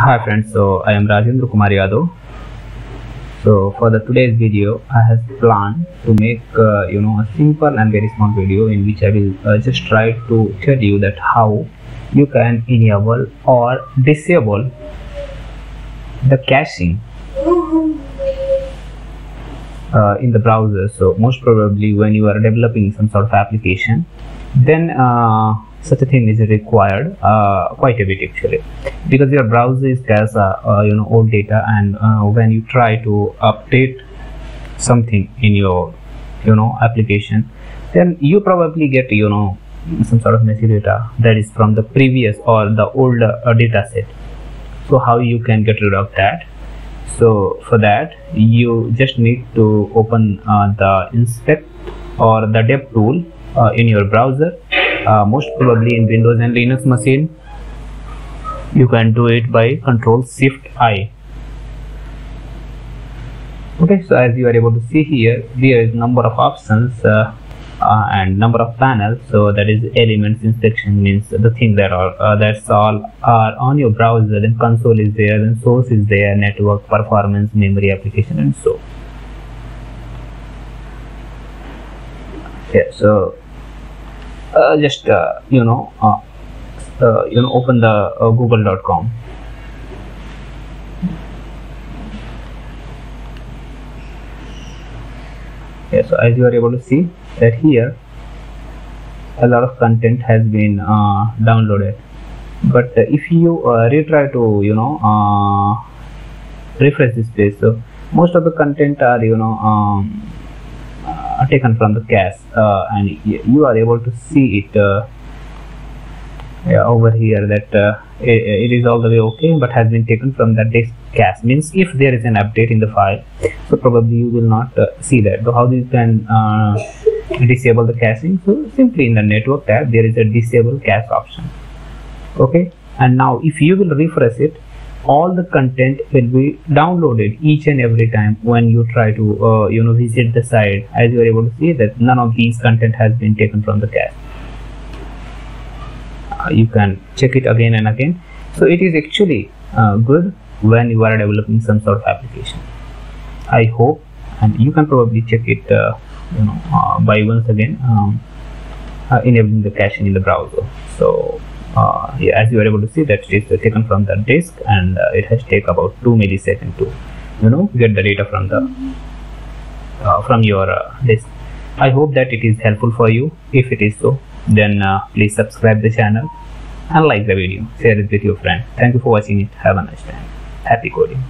Hi friends, so I am Rajendra Kumar Yadav. So for the today's video, I have planned to make uh, you know a simple and very small video in which I will uh, just try to tell you that how you can enable or disable the caching uh, in the browser. So most probably when you are developing some sort of application, then uh, such a thing is required uh, quite a bit actually. Because your browser is has uh, uh, you know old data and uh, when you try to update something in your you know application then you probably get you know some sort of messy data that is from the previous or the older uh, data set. So how you can get rid of that? So for that you just need to open uh, the inspect or the dev tool uh, in your browser uh, most probably in windows and linux machine you can do it by control shift i. Okay so as you are able to see here there is number of options uh, uh, and number of panels. So that is elements inspection means the thing that are uh, that's all are on your browser. Then console is there then source is there network performance memory application and so. Yeah so just uh, you know uh, uh, you know open the uh, google.com yeah so as you are able to see that here a lot of content has been uh, downloaded. But uh, if you uh, retry to you know uh, refresh this page so most of the content are you know um, uh, taken from the cache uh, and you are able to see it uh, yeah, over here that uh, it, it is all the way okay but has been taken from that disk cache means if there is an update in the file so probably you will not uh, see that. So how you can uh, disable the caching? So simply in the network tab there is a disable cache option. Okay? And now if you will refresh it all the content will be downloaded each and every time when you try to uh, you know visit the site as you are able to see that none of these content has been taken from the cache uh, you can check it again and again. So it is actually uh, good when you are developing some sort of application. I hope and you can probably check it uh, you know uh, by once again um, uh, enabling the caching in the browser. So uh, as you are able to see that it is taken from the disk and uh, it has take about 2 milliseconds to you know get the data from the uh, from your uh, disk. I hope that it is helpful for you. If it is so then uh, please subscribe the channel and like the video. Share it with your friend. Thank you for watching it. Have a nice time. Happy coding